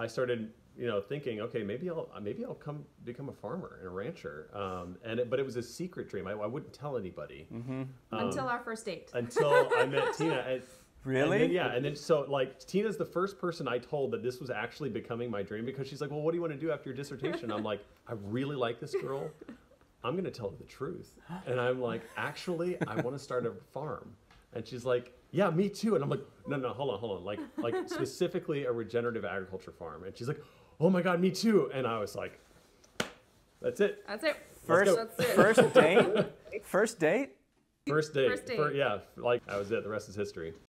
I started, you know, thinking, okay, maybe I'll maybe I'll come become a farmer and a rancher. Um, and it, but it was a secret dream. I, I wouldn't tell anybody Until our first date. until I met Tina. And, Really? And then, yeah, and then so like Tina's the first person I told that this was actually becoming my dream because she's like, well, what do you want to do after your dissertation? I'm like, I really like this girl. I'm gonna tell her the truth. And I'm like, actually, I want to start a farm. And she's like, yeah, me too. And I'm like, no, no, hold on, hold on. Like, like specifically a regenerative agriculture farm. And she's like, oh my god, me too. And I was like, that's it. That's it. First. That's it. first date? First date? First date. First date. Fir- yeah, like that was it. The rest is history.